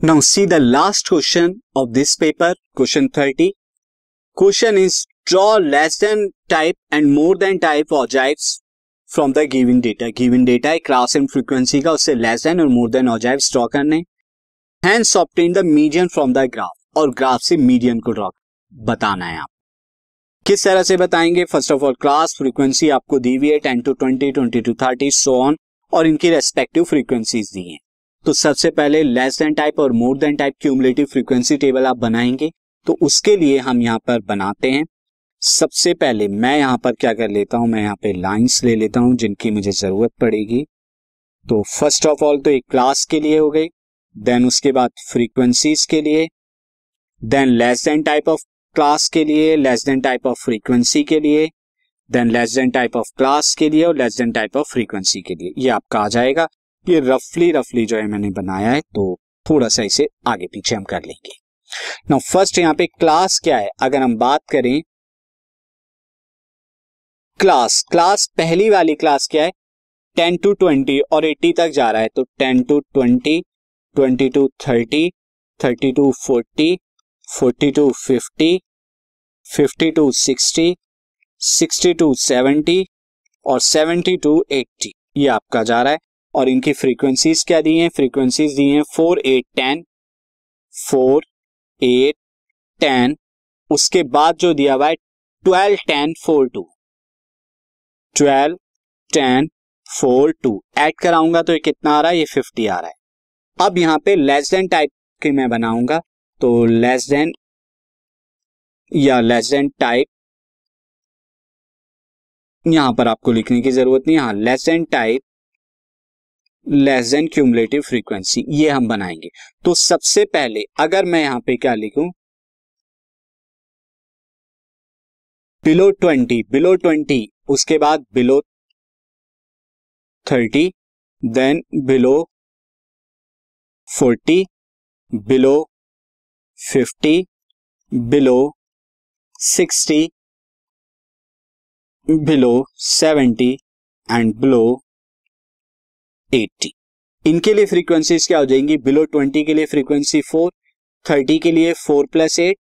Now see the last question of this paper, question 30. Question is draw less than type and more than type ogives from the given data given data है class and frequency का उससे less than और more than ogives draw करने। Hence obtain the median from the graph और graph से median को draw बताना है आप। किस तरह से बताएँगे? First of all class frequency आपको दी हुई है ten to twenty twenty to thirty so on और इनकी रेस्पेक्टिव फ्रीक्वेंसीज दी हैं। तो सबसे पहले लेस देन टाइप और more than type cumulative frequency table आप बनाएँगे। तो उसके लिए हम यहाँ पर बनाते हैं। सबसे पहले मैं यहाँ पर क्या कर लेता हूँ? मैं यहाँ पे लाइंस ले लेता हूँ जिनकी मुझे ज़रूरत पड़ेगी। तो फ़र्स्ट ऑफ़ ऑल तो एक क्लास के लिए हो गई। देन उसके बाद फ्रीक्वेंसीज के लिए। Then less than type of class के लिए less than type of frequency के लिए। Then less than type of class के लिए और less than type of frequency के लिए। ये आपका आ जाएगा। ये रफली रफली जो है मैंने बनाया है तो थोड़ा सा इसे आगे पीछे हम कर लेंगे। ना फ़र्स्ट यहाँ पे क्लास क्या है? अगर हम बात करें क्लास क्लास पहली वाली क्लास क्या है? टेन टू ट्वेंटी और एट्टी तक जा रहा है तो ten to twenty twenty to thirty thirty to forty forty to fifty fifty to sixty sixty to seventy और सेवेंटी टू एट्टी ये आपका जा रहा है। और इनकी फ्रीक्वेंसीज क्या दी हैं? फ्रीक्वेंसीज दी हैं four eight ten four eight ten उसके बाद जो दिया हुआ है twelve ten four two twelve ten four two add कराऊँगा तो ये कितना आ रहा है? ये फिफ्टी आ रहा है. अब यहाँ पे लेस देन टाइप के मैं बनाऊँगा. तो लेस देन या लेस देन टाइप यहाँ पर आपको लिखने की ज़रूरत नहीं. यहाँ less than type less than cumulative frequency ये हम बनाएँगे। तो सबसे पहले, अगर मैं यहाँ पे क्या लिखूं? बिलो ट्वेंटी बिलो ट्वेंटी उसके बाद below thirty then below forty below fifty below sixty below seventy and below eighty. इनके लिए फ्रीक्वेंसीज क्या हो जाएँगी? बिलो ट्वेंटी के लिए फ्रीक्वेंसी फोर थर्टी के लिए फोर प्लस एट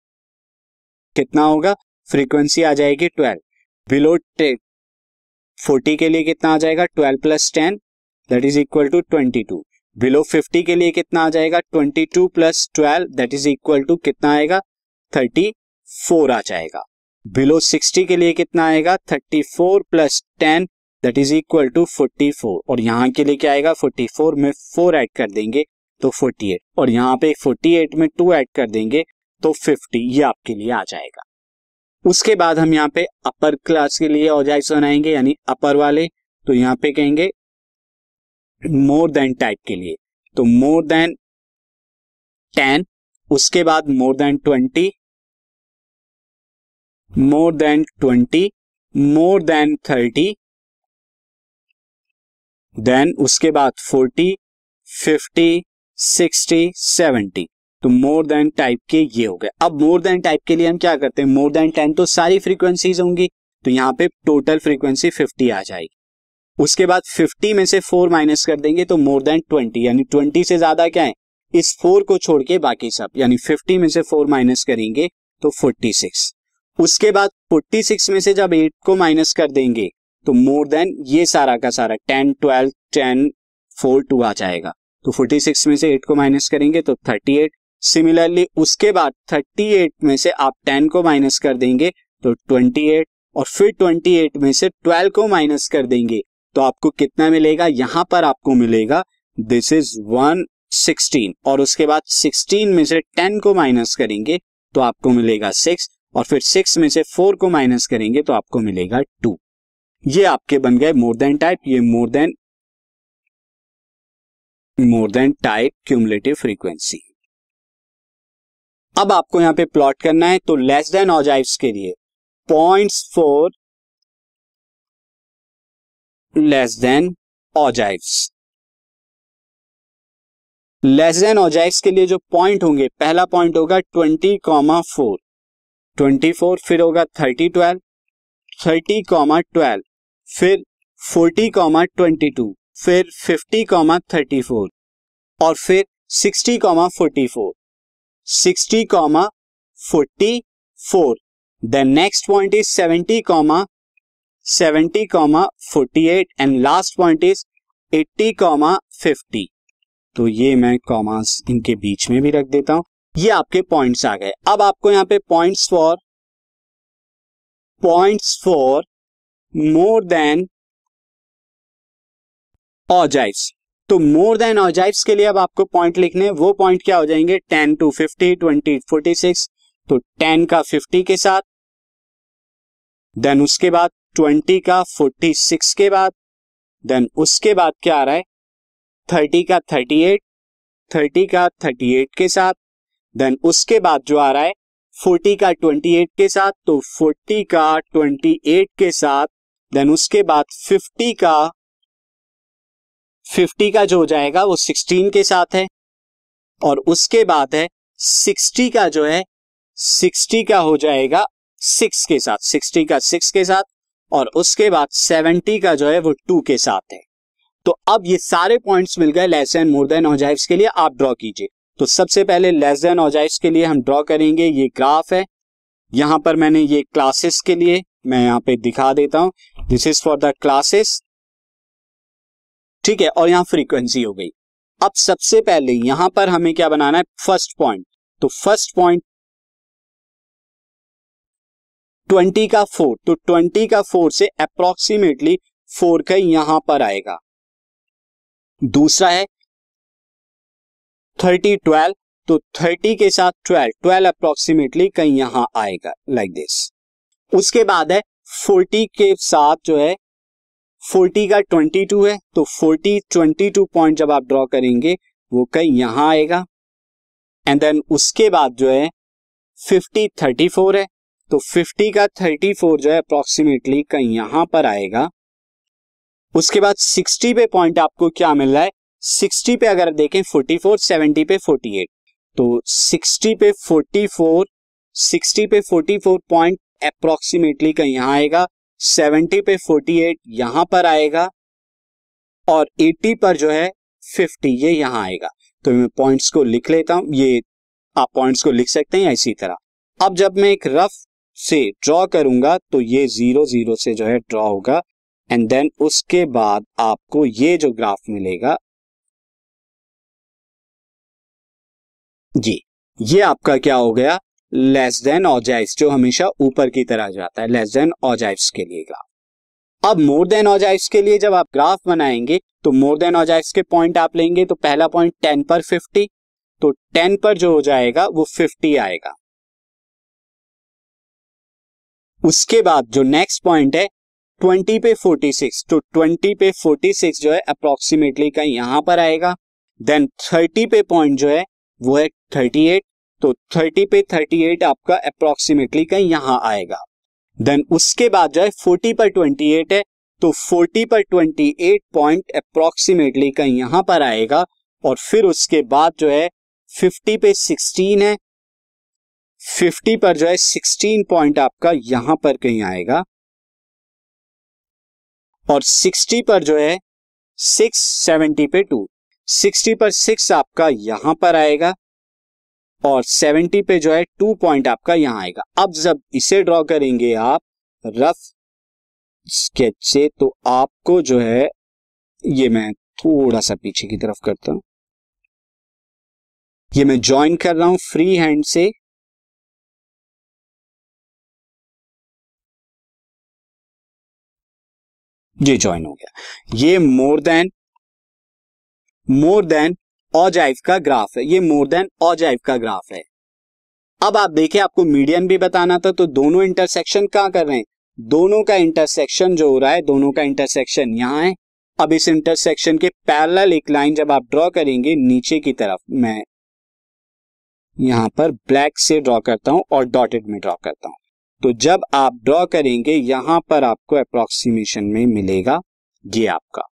कितना होगा? फ्रीक्वेंसी आ जाएगी ट्वेल्व बिलो फोर्टी के लिए कितना आ जाएगा? Twelve plus ten that is equal to twenty two below fifty के लिए कितना आ जाएगा? Twenty two plus twelve that is equal to कितना आएगा? थर्टी फोर आ जाएगा। बिलो सिक्सटी के लिए कितना आएगा? Thirty four plus ten that is equal to forty four और यहाँ के लिए क्या आएगा? फोर्टी फोर में फोर ऐड कर देंगे तो फोर्टी एट और यहाँ पे फोर्टी एट में टू ऐड कर देंगे तो फिफ्टी ये आपके लिए आ जाएगा। उसके बाद हम यहाँ पे अपर क्लास के लिए ऑजाइस बनाएँगे यानी अपर वाले। तो यहाँ पे कहेंगे मोर देन टाइप के लिए। तो मोर देन टेन उसके बाद more than twenty more than twenty more than thirty then उसके बाद फोर्टी फिफ्टी सिक्सटी सेवेंटी तो मोर देन टाइप के ये हो गए। अब मोर देन टाइप के लिए हम क्या करते हैं? मोर देन टेन तो सारी फ्रीक्वेंसीज होंगी। तो यहाँ पे टोटल फ्रीक्वेंसी फिफ्टी आ जाएगी। उसके बाद फिफ्टी में से फोर माइनस कर देंगे तो मोर देन ट्वेंटी यानी ट्वेंटी से ज़्यादा क्या है? इस फोर को छोड़ के बाकी सब, यानी फिफ्टी में से फोर माइनस करेंगे तो फोर्टी सिक्स उसके बाद फोर्टी सिक्स में से जब एट को माइनस कर देंगे तो मोर देन ये सारा का सारा ten twelve ten four two आ जाएगा। तो फोर्टी सिक्स में से एट को माइनस करेंगे तो थर्टी एट सिमिलरली उसके बाद 38 में से आप 10 को माइनस कर देंगे तो 28 और फिर 28 में से 12 को माइनस कर देंगे। तो आपको कितना मिलेगा? यहाँ पर आपको मिलेगा दिस इज़ 116 और उसके बाद 16 में से टेन को माइनस करेंगे तो आपको मिलेगा सिक्स और फिर सिक्स में से फोर को माइनस करेंगे तो आपको मिलेगा 2 ये आपके बन गए मोर देन टाइप ये more than more than type cumulative frequency अब आपको यहाँ पे प्लॉट करना है तो लेस देन ऑजाइव्स के लिए points for less than ogives less than ogives के लिए जो पॉइंट होंगे, पहला पॉइंट होगा twenty comma four twenty four फिर होगा thirty twelve thirty comma twelve फिर फोर्टी कॉमा ट्वेंटी टू, फिर फिफ्टी कॉमा थर्टी फोर, और फिर sixty comma forty four, sixty comma forty four. Then next point is seventy comma seventy comma forty eight and last point is eighty comma fifty तो ये मैं commas इनके बीच में भी रख देता हूँ। ये आपके पॉइंट्स आ गए। अब आपको यहाँ पे points for points for more than ogives तो मोर देन ऑजाइव्स के लिए अब आपको पॉइंट लिखने वो पॉइंट क्या हो जाएँगे? Ten to fifty twenty forty six तो टेन का फिफ्टी के साथ देन उसके बाद ट्वेंटी का फोर्टी सिक्स के बाद देन उसके बाद क्या आ रहा है? थर्टी का थर्टी एट थर्टी का थर्टी एट के साथ देन उसके बाद जो आ रहा है फोर्टी का ट्वेंटी एट के साथ तो फोर्टी का ट्वेंटी एट के साथ देन उसके बाद फिफ्टी का फिफ्टी का जो हो जाएगा वो सिक्सटीन के साथ है। और उसके बाद है सिक्सटी का जो है सिक्सटी का हो जाएगा सिक्स के साथ सिक्सटी का सिक्स के साथ और उसके बाद सेवेंटी का जो है वो टू के साथ है। तो अब ये सारे पॉइंट्स मिल गए less than more than ogives के लिए आप ड्रॉ कीजिए। तो सबसे पहले लेस देन ऑजाइव्स के लिए हम ड्रॉ करेंगे, ये ग्राफ है। यहाँ पर मैंने ये क्लासेस के लिए मैं यहाँ पे दिखा देता हूँ। This is for the classes ठीक है, और यहाँ फ्रीक्वेंसी हो गई। अब सबसे पहले यहाँ पर हमें क्या बनाना है? फ़र्स्ट पॉइंट तो फ़र्स्ट पॉइंट ट्वेंटी का फोर तो ट्वेंटी का फोर से अप्रोक्सीमेटली फोर का यहाँ पर आएगा। दूसरा है थर्टी ट्वेल्व तो थर्टी के साथ ट्वेल्व ट्वेल्व अप्रोक्सीमेटली कहीं यहाँ आएगा। लाइक like दिस उसके बाद है फोर्टी के साथ जो है फोर्टी का ट्वेंटी टू है तो फोर्टी ट्वेंटी टू पॉइंट जब आप ड्रॉ करेंगे, वो कहीं यहाँ आएगा। एंड देन उसके बाद जो है फिफ्टी थर्टी फोर है तो 50 का 34 जो है अप्रोक्सीमेटली कहीं यहाँ पर आएगा। उसके बाद 60 पे पॉइंट आपको क्या मिल रहा है? 60 पे अगर देखें 44 70 पे 48 तो 60 पे 44 60 पे 44 पॉइंट अप्रोक्सीमेटली का यहाँ आएगा 70 पे 48 यहाँ पर आएगा और 80 पर जो है 50 ये यहाँ आएगा। तो मैं पॉइंट्स को लिख लेता हूँ, ये आप पॉइंट्स को लिख सकते हैं इसी तरह। अब जब मैं एक रफ से ड्रॉ करूँगा तो ये ज़ीरो ज़ीरो से जो है ड्रॉ होगा एंड देन उसके बाद आपको ये जो ग्राफ मिलेगा, जी, ये आपका क्या हो गया? लेस देन ऑजाइव्स जो हमेशा ऊपर की तरह जाता है लेस देन ऑजाइव्स के लिए ग्राफ अब मोर देन ऑजाइव्स के लिए जब आप ग्राफ बनाएँगे तो मोर देन ऑजाइव्स के पॉइंट आप लेंगे तो पहला पॉइंट टेन पर फिफ्टी तो टेन पर जो हो जाएगा, वो फिफ्टी आएगा. उसके बाद जो नेक्स्ट पॉइंट है ट्वेंटी पे फोर्टी सिक्स तो ट्वेंटी पे फोर्टी सिक्स जो है अप्रोक्सीमेटली का यहाँ पर आएगा देन थर्टी पे पॉइंट जो है, वो है थर्टी एट तो थर्टी पे थर्टी एट आपका अप्रोक्सीमेटली कहीं यहाँ आएगा। देन उसके बाद जो है फोर्टी पर ट्वेंटी एट है तो फोर्टी पर ट्वेंटी एट पॉइंट अप्रोक्सीमेटली का यहाँ पर आएगा और फिर उसके बाद जो है फिफ्टी पे सिक्सटीन है। फिफ्टी पर जो है सिक्सटीन पॉइंट आपका यहाँ पर कहीं आएगा। और सिक्सटी पर जो है सिक्स सेवेंटी पे टू। सिक्सटी पर सिक्स आपका यहाँ पर आएगा। और सेवेंटी पे जो है टू पॉइंट आपका यहाँ आएगा। अब जब इसे ड्रॉ करेंगे आप रफ स्केच से तो आपको जो है, ये मैं थोड़ा सा पीछे की तरफ़ करता हूँ। ये मैं ज्वाइन कर रहा हूँ फ्री हैंड से। ये ज्वाइन हो गया। ये more than more than ogive का ग्राफ है। ये मोर देन ऑजाइव का ग्राफ है। अब आप देखें, आपको मीडियन भी बताना था तो दोनों इंटरसेक्शन कहाँ कर रहे हैं? दोनों का इंटरसेक्शन जो हो रहा है, दोनों का इंटरसेक्शन यहाँ है। अब इस इंटरसेक्शन के पैरेलल एक लाइन जब आप ड्रॉ करेंगे, नीचे की तरफ़ मैं यहाँ पर ब्लैक से ड्रॉ करता हूँ और डॉटेड में ड्रॉ करता हूँ। तो जब आप ड्रॉ करेंगे, यहाँ पर आपको अप्रोक्सीमेशन में मिलेगा, ये आपका।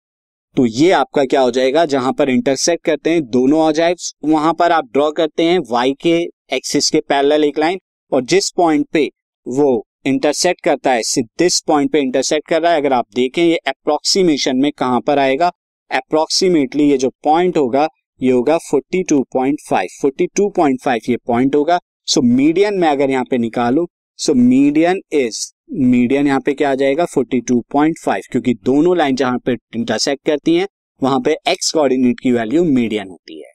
तो ये आपका क्या हो जाएगा, जहाँ पर इंटरसेक्ट करते हैं, दोनों जाए, वहाँ पर आप ड्रॉ करते हैं वाई के एक्सिस के पैरेलल एक लाइन और जिस पॉइंट पे वो इंटरसेक्ट करता है दिस पॉइंट पे इंटरसेक्ट कर रहा है, अगर आप देखें, ये अप्रोक्सीमेशन में कहाँ पर आएगा अप्रोक्सीमेटली ये जो पॉइंट होगा, ये होगा 42.5 42.5 ये पॉइंट होगा सो मीडियन में अगर यहाँ पे निकालू सो मीडियन इज़ मीडियन यहाँ पे क्या आ जाएगा? 42.5 क्योंकि दोनों लाइन जहाँ पे इंटरसेक्ट करती हैं, वहाँ पे एक्स कोऑर्डिनेट की वैल्यू मीडियन होती है।